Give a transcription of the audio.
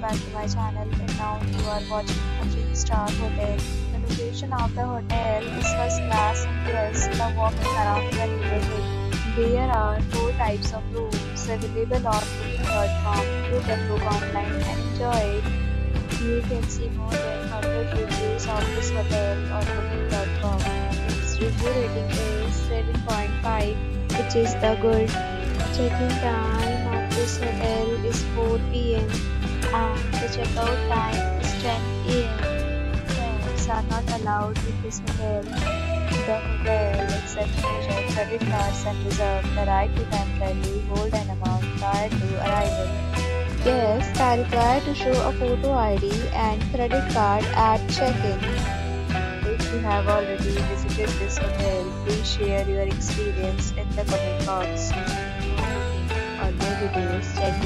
back to my channel and now you are watching a 3 star hotel. The location of the hotel is first class and guests love walking around the neighborhood. There are 4 types of rooms available on booking.com. You can book online and enjoy it. You can see more than 100 reviews of this hotel on booking.com. Its review rating is 7.5 which is the good. Check-in time of this hotel is 4 p.m. the checkout time is 10 a.m. Pets are not allowed in this hotel. The hotel accepts major credit cards and reserves the right to temporarily hold an amount prior to arrival. Guests are required to show a photo ID and credit card at check-in. If you have already visited this hotel, please share your experience in the comment box.